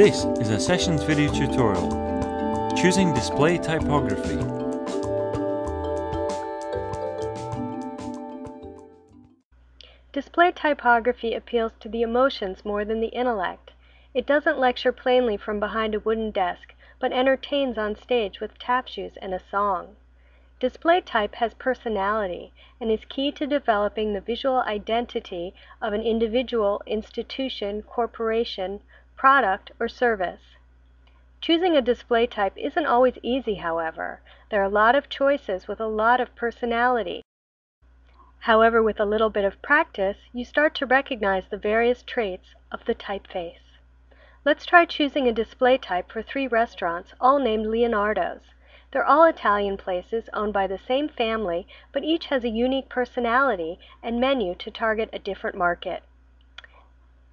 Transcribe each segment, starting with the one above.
This is a Sessions video tutorial. Choosing display typography. Display typography appeals to the emotions more than the intellect. It doesn't lecture plainly from behind a wooden desk, but entertains on stage with tap shoes and a song. Display type has personality and is key to developing the visual identity of an individual, institution, corporation, product, or service. Choosing a display type isn't always easy, however. There are a lot of choices with a lot of personality. However, with a little bit of practice, you start to recognize the various traits of the typeface. Let's try choosing a display type for three restaurants, all named Leonardo's. They're all Italian places owned by the same family, but each has a unique personality and menu to target a different market.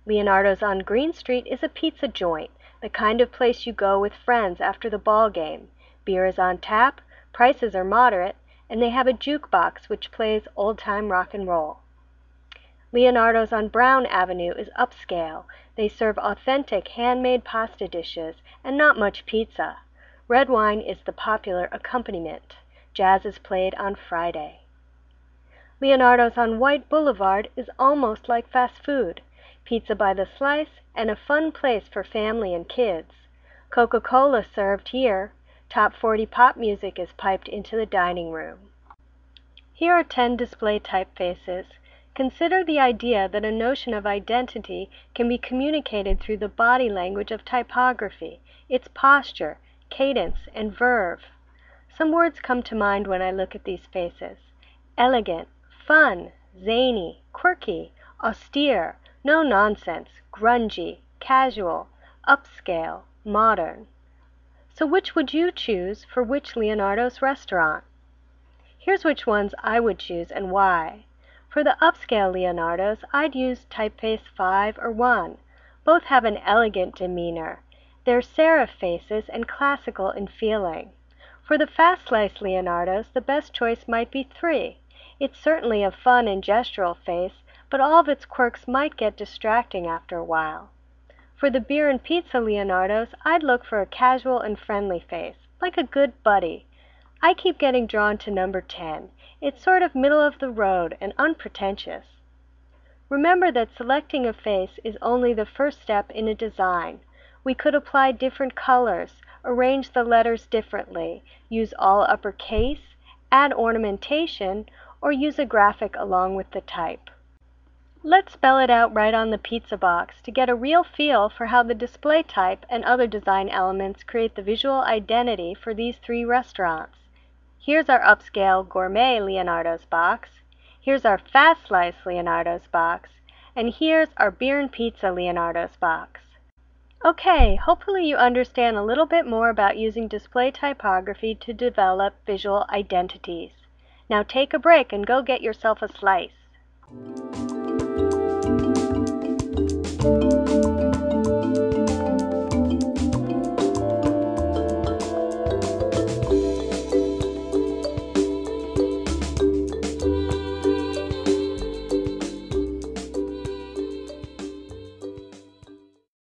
Leonardo's on Green Street is a pizza joint, the kind of place you go with friends after the ball game. Beer is on tap, prices are moderate, and they have a jukebox which plays old-time rock and roll. Leonardo's on Brown Avenue is upscale. They serve authentic handmade pasta dishes and not much pizza. Red wine is the popular accompaniment. Jazz is played on Friday. Leonardo's on White Boulevard is almost like fast food. Pizza by the slice and a fun place for family and kids. Coca-Cola served here. Top 40 pop music is piped into the dining room. Here are 10 display typefaces. Consider the idea that a notion of identity can be communicated through the body language of typography, its posture, cadence, and verve. Some words come to mind when I look at these faces. Elegant, fun, zany, quirky, austere, no nonsense, grungy, casual, upscale, modern. So which would you choose for which Leonardo's restaurant? Here's which ones I would choose and why. For the upscale Leonardo's, I'd use typeface 5 or 1. Both have an elegant demeanor. They're serif faces and classical in feeling. For the fast slice Leonardo's, the best choice might be 3. It's certainly a fun and gestural face, but all of its quirks might get distracting after a while. For the beer and pizza Leonardo's, I'd look for a casual and friendly face, like a good buddy. I keep getting drawn to number 10. It's sort of middle of the road and unpretentious. Remember that selecting a face is only the first step in a design. We could apply different colors, arrange the letters differently, use all uppercase, add ornamentation, or use a graphic along with the type. Let's spell it out right on the pizza box to get a real feel for how the display type and other design elements create the visual identity for these three restaurants. Here's our upscale gourmet Leonardo's box. Here's our fast slice Leonardo's box. And here's our beer and pizza Leonardo's box. Okay, hopefully you understand a little bit more about using display typography to develop visual identities. Now take a break and go get yourself a slice. you